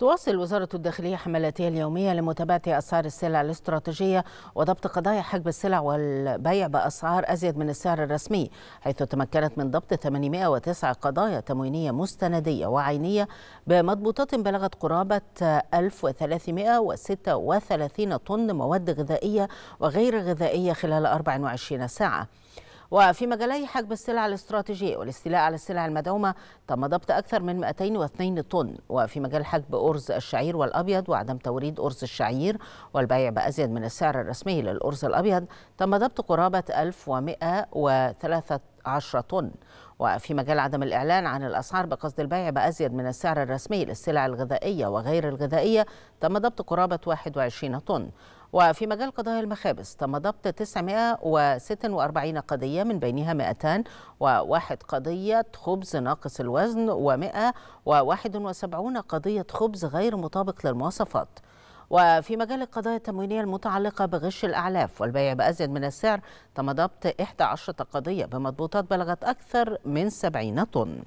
تواصل وزارة الداخلية حملاتها اليومية لمتابعة أسعار السلع الاستراتيجية وضبط قضايا حجب السلع والبيع بأسعار أزيد من السعر الرسمي حيث تمكنت من ضبط 809 قضايا تموينية مستندية وعينية بمضبوطات بلغت قرابة 1336 طن مواد غذائية وغير غذائية خلال 24 ساعة. وفي مجالي حجب السلع الاستراتيجية والاستيلاء على السلع المدعومة تم ضبط أكثر من 202 طن. وفي مجال حجب أرز الشعير والأبيض وعدم توريد أرز الشعير والبيع بأزيد من السعر الرسمي للأرز الأبيض تم ضبط قرابة 1113 طن. وفي مجال عدم الإعلان عن الأسعار بقصد البيع بأزيد من السعر الرسمي للسلع الغذائية وغير الغذائية تم ضبط قرابة 21 طن. وفي مجال قضايا المخابز تم ضبط 946 قضية من بينها 201 قضية خبز ناقص الوزن و171 قضية خبز غير مطابق للمواصفات. وفي مجال القضايا التموينية المتعلقة بغش الأعلاف والبيع بأزيد من السعر تم ضبط 11 قضية بمضبوطات بلغت أكثر من 70 طن.